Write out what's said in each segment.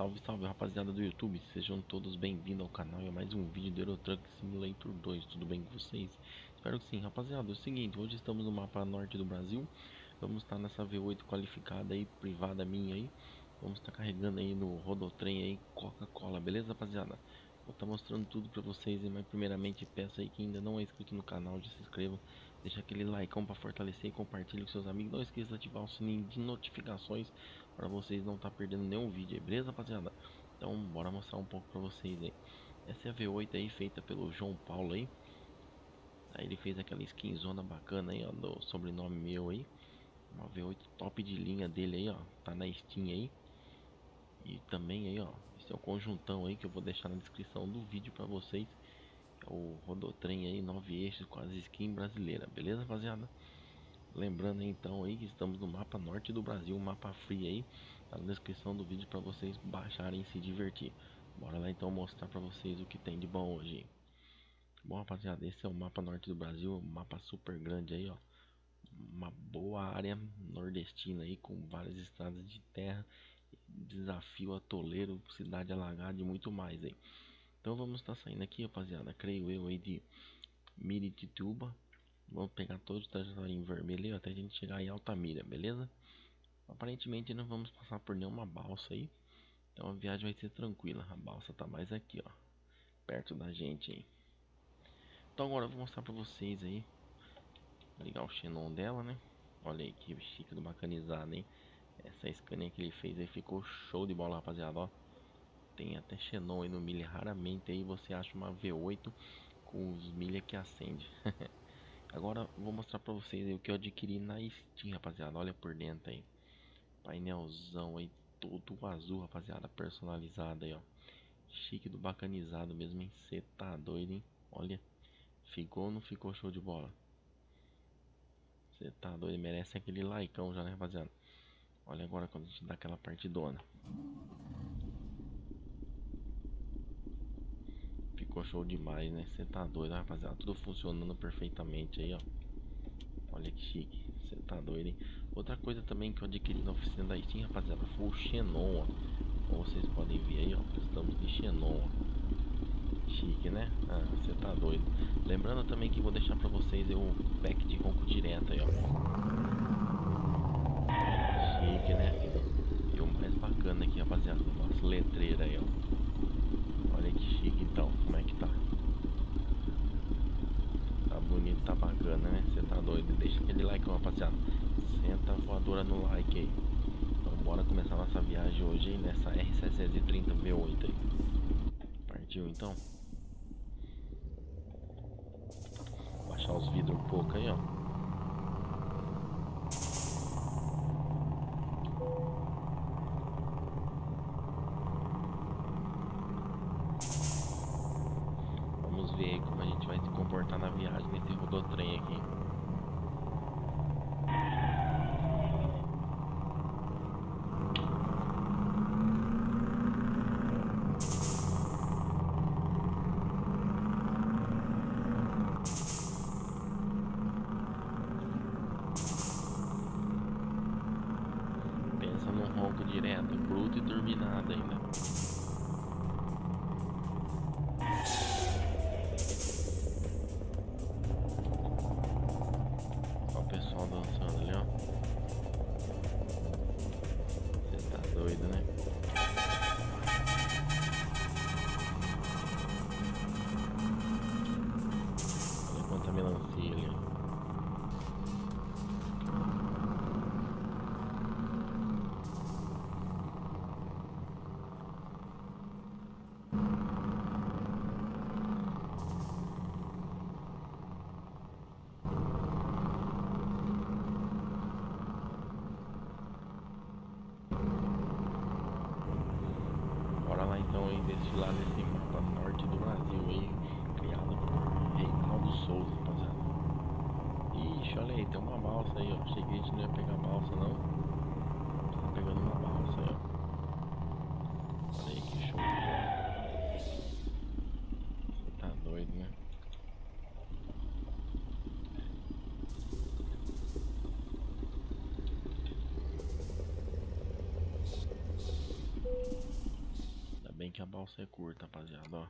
Salve, salve rapaziada do YouTube, sejam todos bem-vindos ao canal e a mais um vídeo do Eurotruck Simulator 2, tudo bem com vocês? Espero que sim, rapaziada, é o seguinte, hoje estamos no mapa norte do Brasil, vamos estar nessa V8 qualificada aí, privada minha aí, vamos estar carregando aí no rodotrem aí Coca-Cola, beleza rapaziada? Vou estar mostrando tudo pra vocês, mas primeiramente peço aí que ainda não é inscrito no canal, já se inscreva, deixa aquele like para fortalecer e compartilhe com seus amigos, não esqueça de ativar o sininho de notificações para vocês não estar tá perdendo nenhum vídeo beleza rapaziada? Então bora mostrar um pouco para vocês aí. Essa é a V8 aí feita pelo João Paulo aí. Aí ele fez aquela skinzona bacana aí, ó, do sobrenome meu aí. Uma V8 top de linha dele aí, ó, tá na Steam aí. E também aí, ó, esse é o conjuntão aí que eu vou deixar na descrição do vídeo para vocês. É o Rodotrem aí, 9 eixos com as skins brasileira, beleza rapaziada? Lembrando então aí que estamos no mapa norte do Brasil, um mapa free aí, tá na descrição do vídeo para vocês baixarem e se divertir. Bora lá então mostrar para vocês o que tem de bom hoje. Bom rapaziada, esse é o mapa norte do Brasil, um mapa super grande aí ó. Uma boa área nordestina aí com várias estradas de terra, desafio atoleiro, cidade alagada e muito mais aí. Então vamos estar tá saindo aqui rapaziada, creio eu aí de Miritituba Vamos pegar todos os trajetórios em vermelho até a gente chegar em Altamira, beleza? Aparentemente não vamos passar por nenhuma balsa aí. Então a viagem vai ser tranquila. A balsa tá mais aqui, ó. Perto da gente aí. Então agora eu vou mostrar pra vocês aí. Vou ligar o xenon dela, né? Olha aí que chique do bacanizado, hein? Essa Scania que ele fez aí ficou show de bola, rapaziada, ó. Tem até xenon aí no milha. Raramente aí você acha uma V8 com os milha que acende. Agora vou mostrar pra vocês o que eu adquiri na Steam, rapaziada. Olha por dentro aí. Painelzão aí, todo azul, rapaziada. Personalizado aí, ó. Chique do bacanizado mesmo, hein? Cê tá doido, hein? Olha. Ficou ou não ficou show de bola? Você tá doido, merece aquele likeão já, né, rapaziada? Olha agora quando a gente dá aquela partidona. Ficou show demais, né? Você tá doido, rapaziada. Tudo funcionando perfeitamente aí, ó. Olha que chique. Você tá doido, hein? Outra coisa também que eu adquiri na oficina da Steam, rapaziada, foi o Xenon, ó. Como vocês podem ver aí, ó. Estamos de Xenon, ó. Chique, né? Ah, você tá doido. Lembrando também que vou deixar pra vocês o pack de ronco direto aí, ó. Chique, né? E o mais bacana aqui, rapaziada, nossa letreira aí, ó. Olha que chique então, como é que tá? Tá bonito, tá bacana, né? Você tá doido? Deixa aquele like, rapaziada. Senta a voadora no like aí. Então bora começar nossa viagem hoje aí nessa R730 V8 aí. Partiu então? Baixar os vidros um pouco aí, ó. Balsa é curta, rapaziada, ó.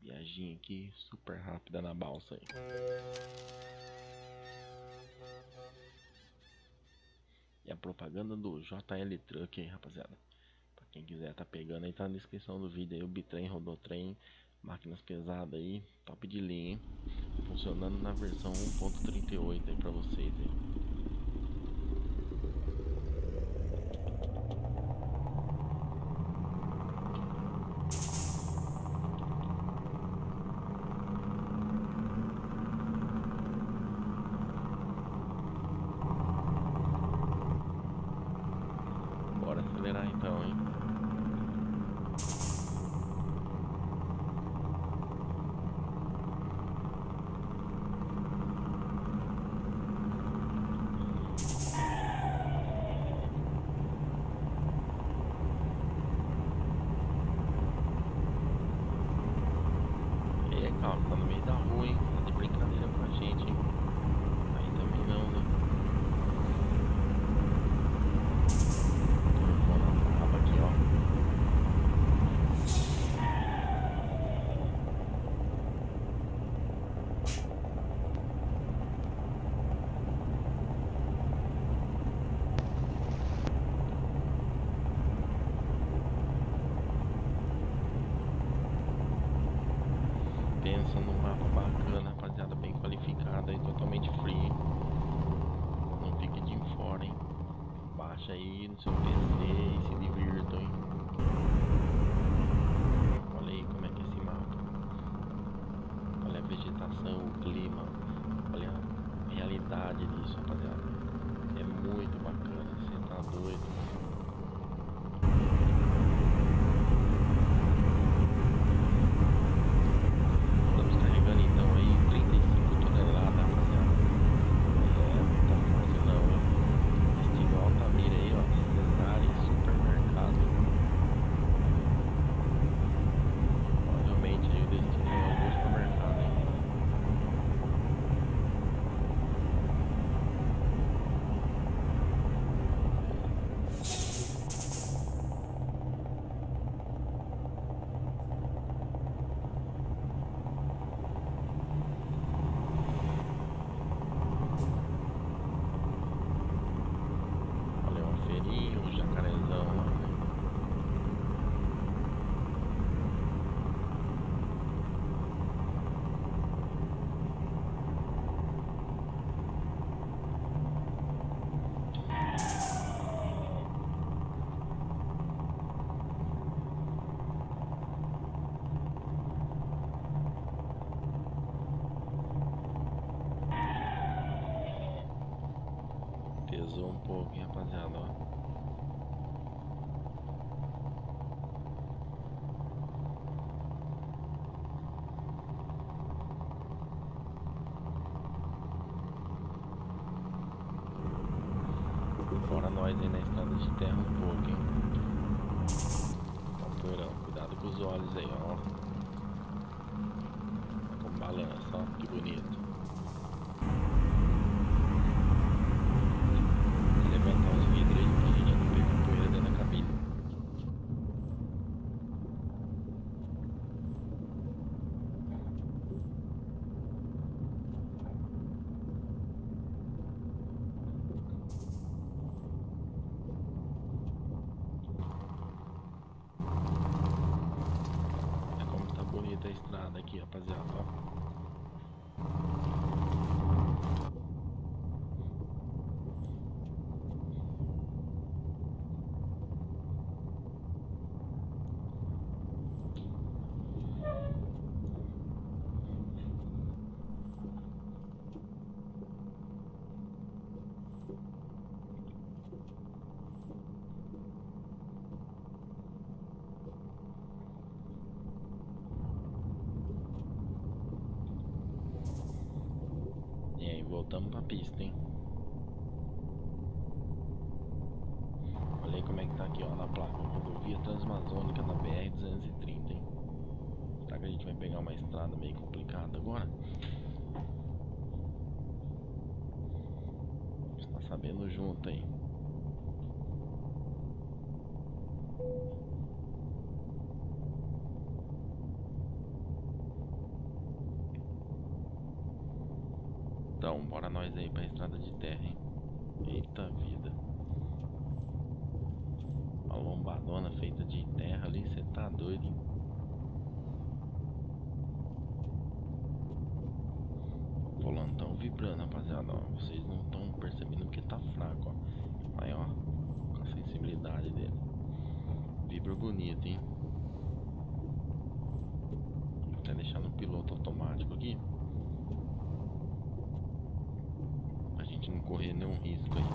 Viagem aqui super rápida na balsa aí. E a propaganda do JL Truck aí, rapaziada. Pra quem quiser tá pegando aí, tá na descrição do vídeo aí. O bitrem, rodotrem, máquinas pesadas aí, top de linha, hein? Funcionando na versão 1.38 aí pra vocês aí. Acelerar então, hein? E calma, tá no meio da rua, hein? Tá de brincadeira com a gente, hein? Aí também não, né? Num mapa bacana, rapaziada, bem qualificado e totalmente free. Não fique de fora, hein? Baixa aí no seu PC e se divirtam, hein? Olha aí como é que é esse mapa. Olha a vegetação, o clima, olha a realidade disso, rapaziada. É muito bacana, você tá doido. Estamos carregando então aí 35 toneladas, rapaziada. É, não tá fácil não, hein? Estilo Altamira aí, ó. Cesário supermercado. Provavelmente aí o destino é algum supermercado, hein? Olha, uma feirinha, um jacarezão lá, né? Pesou um pouco, hein, rapaziada, ó. Fora nós aí na estrada de terra um pouco, hein. Ó, o poeirão, cuidado com os olhos aí, ó. Com balança, ó, que bonito. levantar os vidros aí pra gente não pegar poeira dentro da cabine. É como a estrada aqui, rapaziada, ó. E aí, voltamos pra pista, hein? Olha aí como é que tá aqui, ó, na placa. Rodovia Transamazônica da BR-230, hein? Será que a gente vai pegar uma estrada meio complicada agora? Está sabendo junto aí. Então, bora nós aí pra estrada de terra, hein? Eita vida. Uma lombadona feita de terra ali, você tá doido, hein? Volantão vibrando, rapaziada. Vocês não estão percebendo que tá fraco, ó. Aí, ó. Com a sensibilidade dele. Vibra bonito, hein? Vou até deixar no piloto automático aqui. Pra gente não correr nenhum risco aí.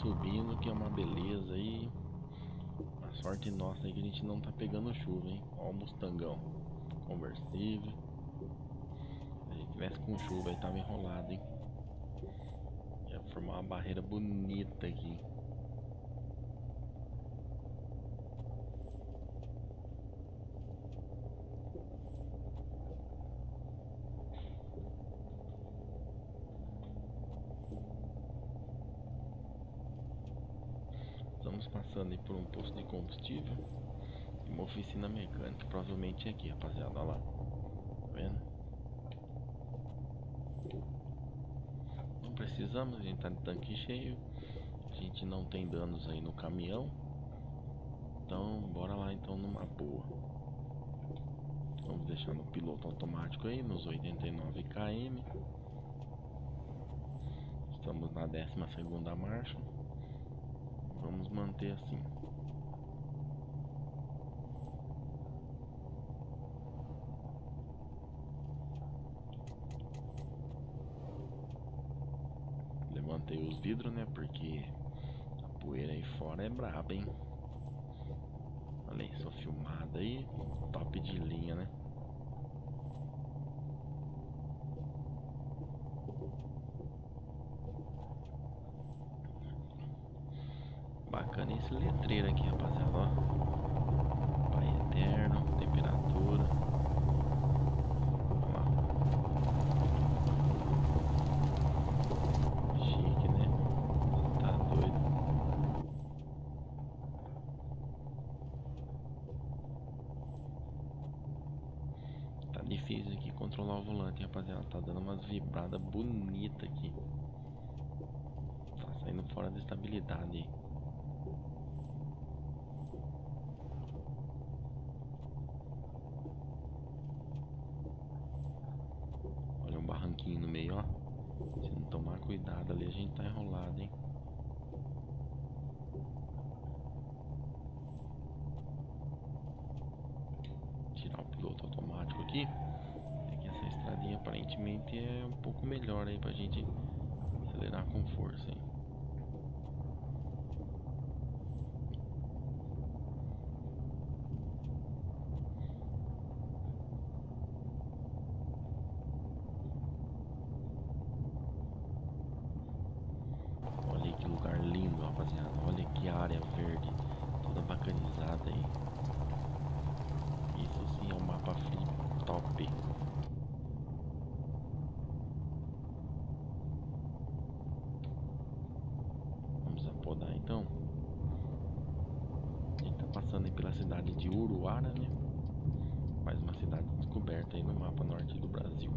Subindo, que é uma beleza aí. Sorte nossa aí que a gente não tá pegando chuva, hein? Ó o Mustangão. Conversível. Se a gente tivesse com chuva aí tava enrolado, hein? Ia formar uma barreira bonita aqui. Estamos passando por um posto de combustível e uma oficina mecânica, provavelmente é aqui, rapaziada, olha lá. Tá vendo? Não precisamos, a gente tá de tanque cheio. A gente não tem danos aí no caminhão. Então, bora lá então numa boa. Vamos deixar no piloto automático aí, nos 89 km. Estamos na 12 segunda marcha. Vamos manter assim. Levantei os vidros, né? Porque a poeira aí fora é braba, hein? Olha aí, sou filmada aí. Top de linha, né? Bacana esse letreiro aqui, rapaziada, ó. Pai eterno, temperatura. Lá. Chique, né? Tá doido. Tá difícil aqui controlar o volante, rapaziada. Tá dando umas vibradas bonitas aqui. Tá saindo fora da estabilidade aí. Olha um barranquinho no meio, ó. Se não tomar cuidado ali, a gente tá enrolado, hein? Tirar o piloto automático aqui. É que essa estradinha aparentemente é um pouco melhor aí pra gente acelerar com força, hein? Olha aí que lugar lindo, rapaziada. Olha que área verde, toda bacanizada aí. Isso sim é um mapa free top. Vamos apodar então. A gente tá passando aí pela cidade né? Mais uma cidade descoberta aí no mapa norte do Brasil.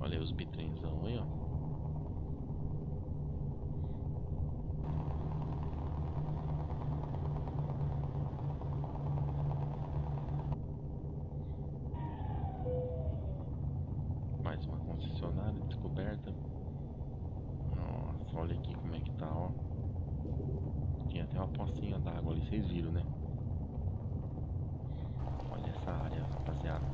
Olha aí os bitrenzão aí, ó. aberta. Nossa, olha aqui como é que tá, ó. Tinha até uma pocinha d'água ali, vocês viram, né? Olha essa área, rapaziada.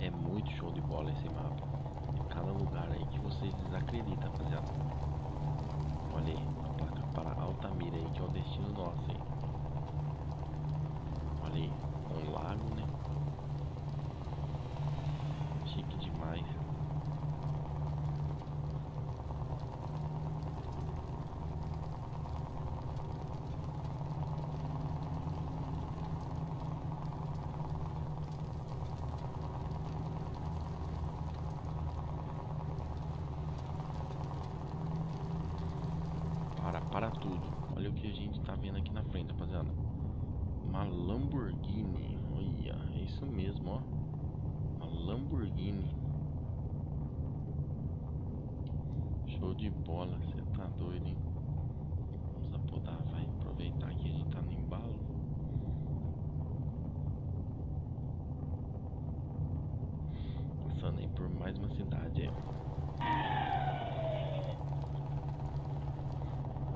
É muito show de bola esse mapa. Cada lugar aí que vocês desacreditam, rapaziada. Olha aí, a placa para Altamira aí, que é o destino nosso aí. Olha aí, um lago, né? Chique demais. Para, para tudo. Olha o que a gente tá vendo aqui na frente, rapaziada. Uma Lamborghini. Olha, é isso mesmo, ó. Uma Lamborghini. Show de bola, você tá doido, hein? Vamos apodar, vai aproveitar que a gente tá no embalo. Passando aí por mais uma cidade aí.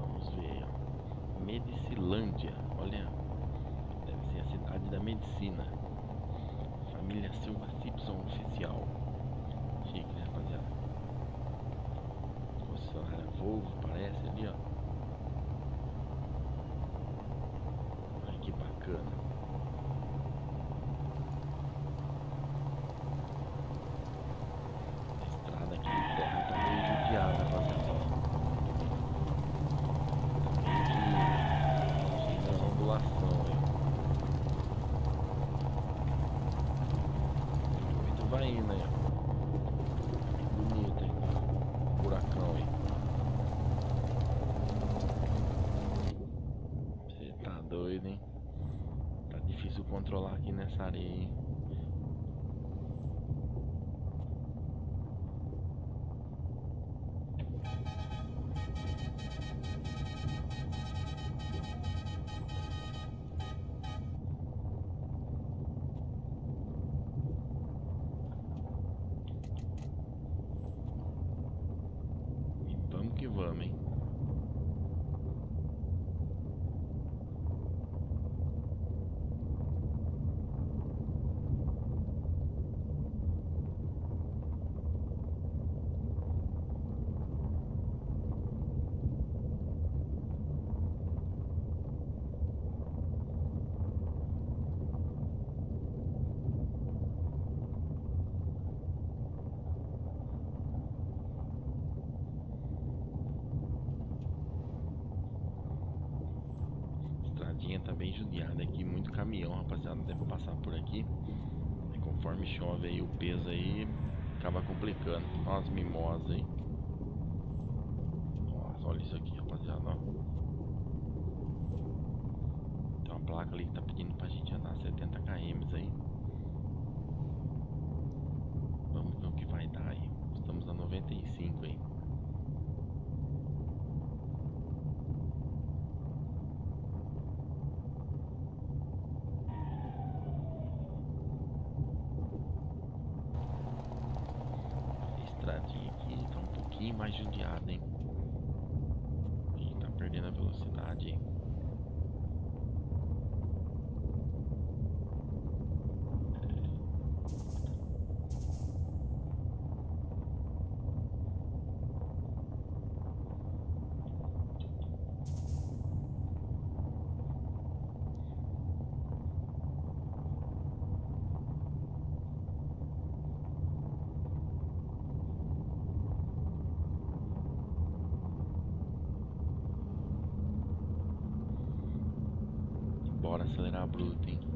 Vamos ver, ó. Medicilândia. Olha, deve ser a cidade da medicina. Família Silva Simpson oficial. Chique, Volvo, parece ali, ó. Olha que bacana. A estrada aqui de terra tá meio judiada, rapaziada. Tá meio de, de ondulação aí. Muito vai indo aí, ó. Bonito, hein? Buracão aí. Você tá doido, hein? Tá difícil controlar aqui nessa areia, hein? E vamos que vamos, hein? Estradinha tá bem judiada aqui, muito caminhão, rapaziada, deve passar por aqui. E conforme chove aí o peso aí, acaba complicando. Olha as mimosas aí. Nossa, olha isso aqui, rapaziada, ó. Tem uma placa ali que tá pedindo pra gente andar 70 km aí. Vamos ver o que vai dar aí. Estamos a 95 aí. A estradinha aqui tá um judiada, hein? E tá perdendo a velocidade, hein? Acelerar bruto, hein?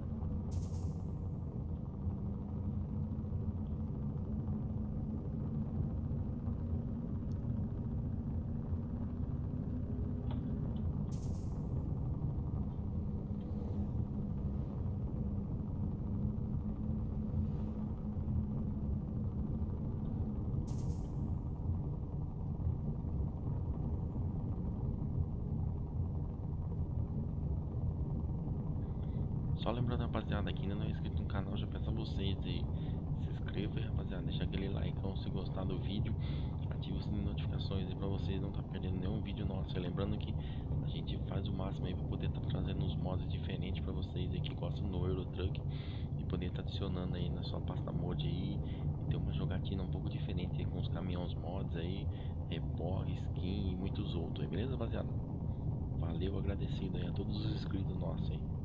Não tá perdendo nenhum vídeo nosso. Lembrando que a gente faz o máximo aí pra poder estar tá trazendo uns mods diferentes pra vocês aí que gostam do Euro Truck e poder estar tá adicionando aí na sua pasta mod aí e ter uma jogatina um pouco diferente com os caminhões mods aí, repor, skin e muitos outros aí, beleza, rapaziada? Valeu, agradecido aí a todos os inscritos nossos aí.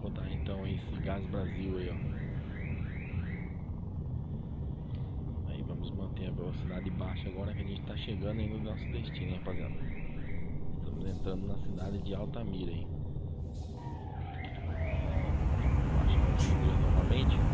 Podar então esse Gás Brasil aí, ó. Aí vamos manter a velocidade baixa agora que a gente tá chegando aí no nosso destino, rapaziada. Estamos entrando na cidade de Altamira aí. Baixar o novamente.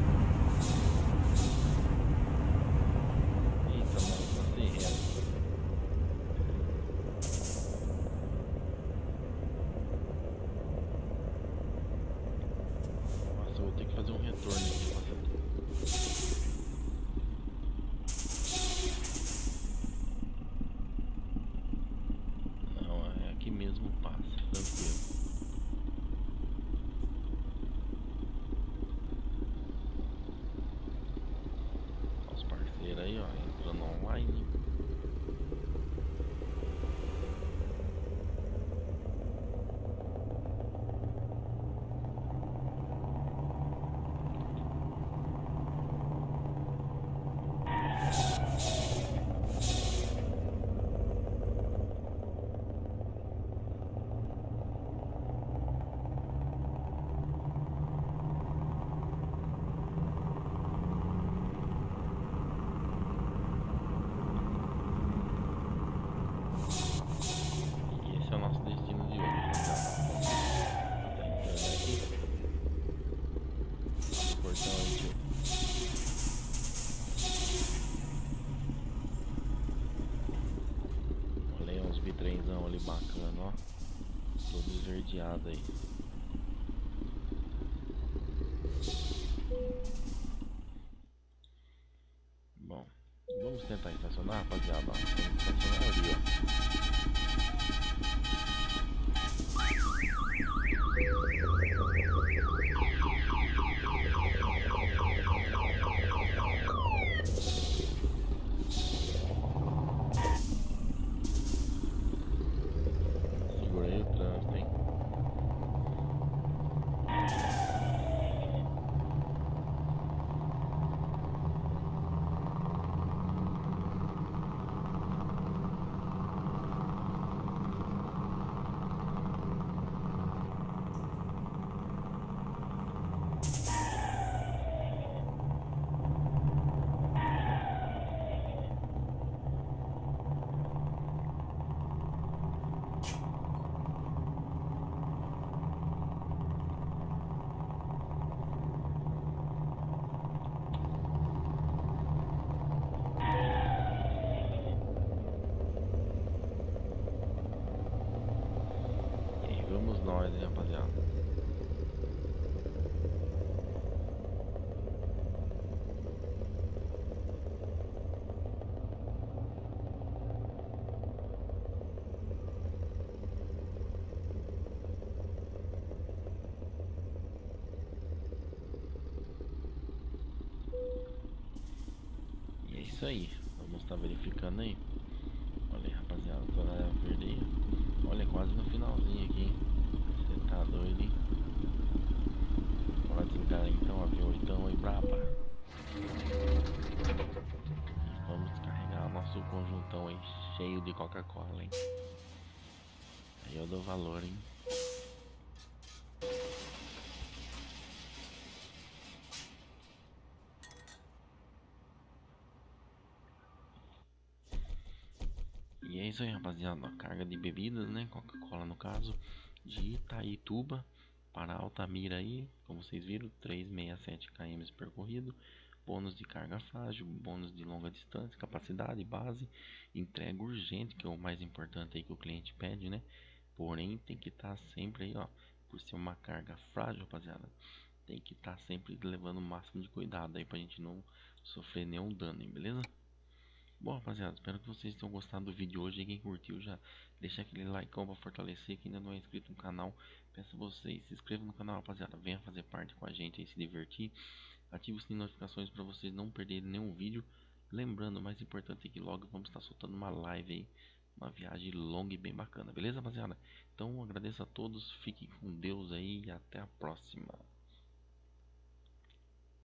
Esverdeado aí. Bom, vamos tentar estacionar, rapaziada. Vamos estacionar ali, ó. nós, hein, rapaziada. E é isso aí. Vamos estar verificando aí. Olha aí, rapaziada. Toda verde aí. Olha, quase no finalzinho aqui, hein? Tá doido, hein? Bora desligar então o avião então aí braba. Vamos descarregar nosso conjuntão aí cheio de Coca-Cola, hein? Aí eu dou valor, hein? É isso aí, rapaziada. Carga de bebidas, né? Coca-Cola no caso de Itaituba para Altamira aí, como vocês viram, 367 km percorrido, bônus de carga frágil, bônus de longa distância, capacidade, base, entrega urgente, que é o mais importante aí que o cliente pede, né? Porém, tem que estar tá sempre aí, ó, por ser uma carga frágil, rapaziada, tem que estar tá sempre levando o máximo de cuidado aí pra gente não sofrer nenhum dano, hein, beleza? Bom, rapaziada, espero que vocês tenham gostado do vídeo hoje. E quem curtiu já deixa aquele like para fortalecer. Quem ainda não é inscrito no canal, peço a vocês se inscrevam no canal, rapaziada. Venha fazer parte com a gente e se divertir. Ative o sininho de notificações para vocês não perderem nenhum vídeo. Lembrando, o mais importante é que logo vamos estar soltando uma live aí. Uma viagem longa e bem bacana, beleza, rapaziada? Então agradeço a todos, fiquem com Deus aí e até a próxima.